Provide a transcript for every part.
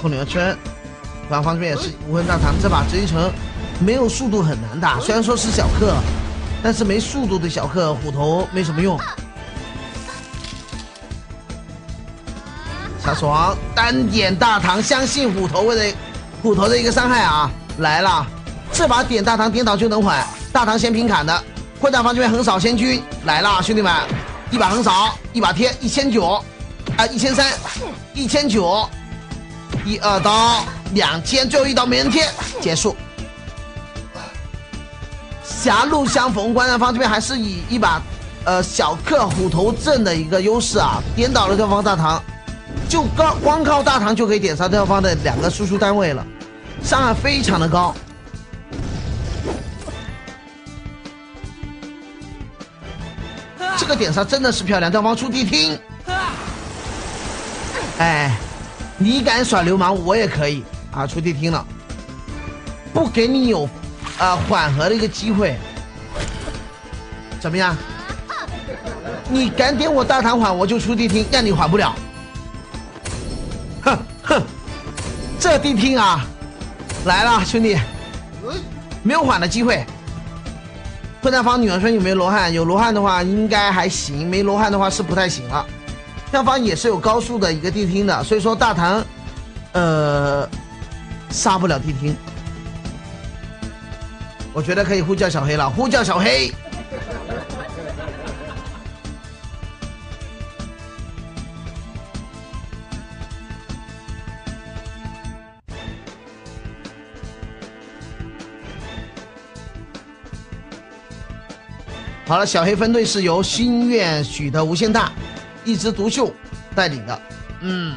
控女圈，官方这边也是无痕大唐，这把直接城没有速度很难打，虽然说是小克，但是没速度的小克虎头没什么用。小鼠王单点大唐，相信虎头的虎头的一个伤害啊来了，这把点大唐点倒就能缓，大唐先平砍的，混战方这边横扫仙君来了，兄弟们，一把横扫，一把贴一千九，啊一千三，一千九，一二刀两千，最后一刀没人贴，结束。狭路相逢，观战方这边还是以一把呃小克虎头阵的一个优势啊，颠倒了对方大唐。就光光靠大唐就可以点杀对方的两个输出单位了，伤害非常的高。这个点杀真的是漂亮，对方出地听。哎，你敢耍流氓，我也可以啊！出地听了，不给你有啊缓和的一个机会，怎么样？你敢点我大唐缓，我就出地听，让你缓不了。哼哼，这地听啊，来了兄弟，没有缓的机会。混战方女儿村有没有罗汉？有罗汉的话应该还行，没罗汉的话是不太行了。对方也是有高速的一个地听的，所以说大唐，呃，杀不了地听。我觉得可以呼叫小黑了，呼叫小黑。好了，小黑分队是由心愿许的无限大，一枝独秀带领的。嗯，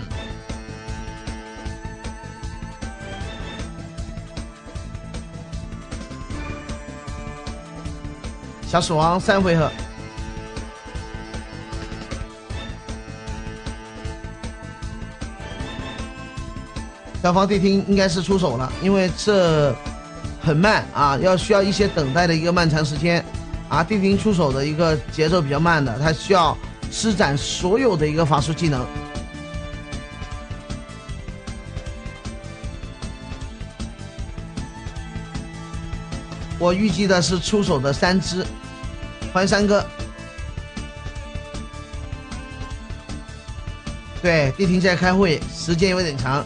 小死亡三回合，消防谛听应该是出手了，因为这很慢啊，要需要一些等待的一个漫长时间。啊，谛听出手的一个节奏比较慢的，他需要施展所有的一个法术技能。我预计的是出手的三只，欢迎三哥。对，地平在开会，时间有点长。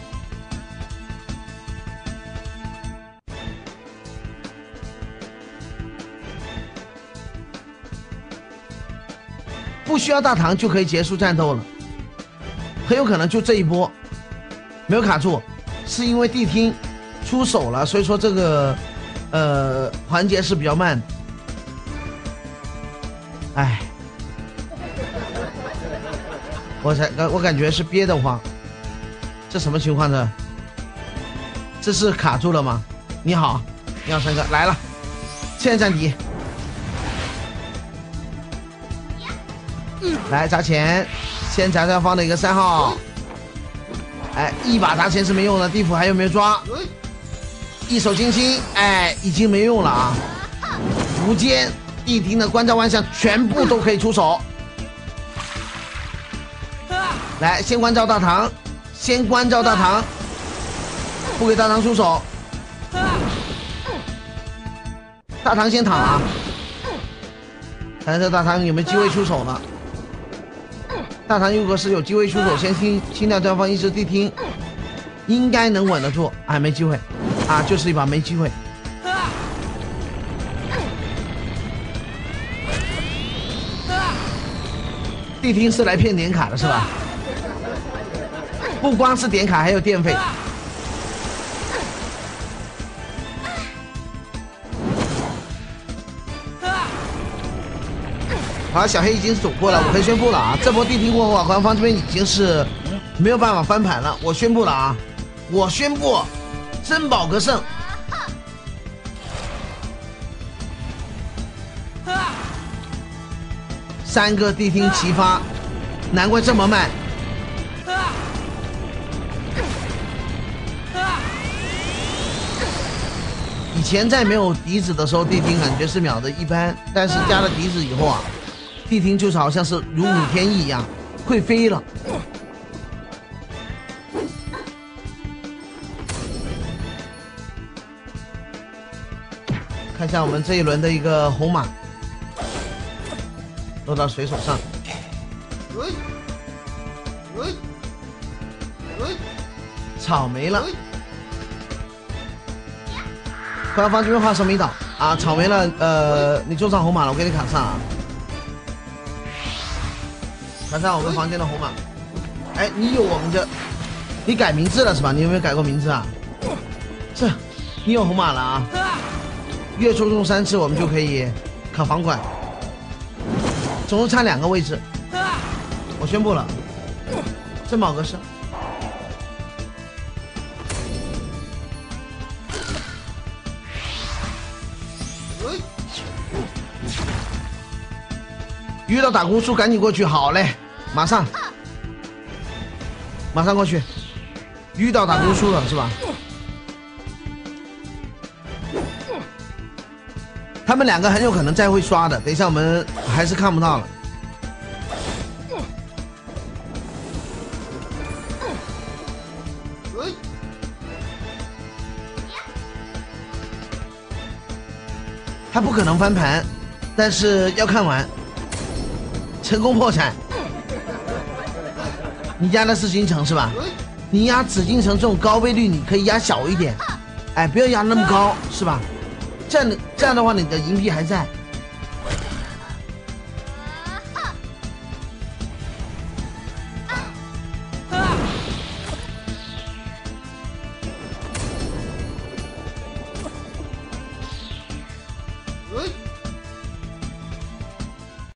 不需要大唐就可以结束战斗了，很有可能就这一波没有卡住，是因为谛听出手了，所以说这个呃环节是比较慢。哎，我才我感觉是憋得慌，这什么情况呢？这是卡住了吗？你好，你好三哥来了，现在战敌。来砸钱，先砸对方的一个三号。哎，一把砸钱是没用的，地府还有没有抓？一手金星，哎，已经没用了啊。无间、地听的关照万象全部都可以出手。来，先关照大唐，先关照大唐，不给大唐出手。大唐先躺啊，看这大唐有没有机会出手呢？大唐如果是有机会出手，先清清掉对方一只地听，应该能稳得住。哎，没机会，啊，就是一把没机会。地听是来骗点卡的是吧？不光是点卡，还有电费。好，小黑已经走过了，我可以宣布了啊！这波地听过后啊，官方这边已经是没有办法翻盘了。我宣布了啊！我宣布，珍宝格胜，三个地听齐发，难怪这么慢。以前在没有笛子的时候，地听感觉是秒的一般，但是加了笛子以后啊。谛听就是好像是如虎添翼一样，会飞了。看一下我们这一轮的一个红马，落到水手上。草莓了，官方这边画什么一岛啊？草莓了，呃，你坐上红马了，我给你卡上啊。卡上我们房间的红马。哎，你有我们的，你改名字了是吧？你有没有改过名字啊？是，你有红马了啊。月中中三次，我们就可以卡房管，总共差两个位置。我宣布了，珍宝格式。遇到打工叔赶紧过去，好嘞，马上，马上过去。遇到打工叔了是吧？他们两个很有可能再会刷的，等一下我们还是看不到了。他不可能翻盘，但是要看完。成功破产。你压的是金城是吧？你压紫禁城这种高倍率，你可以压小一点，哎，不要压那么高，是吧？这样的这样的话，你的银币还在。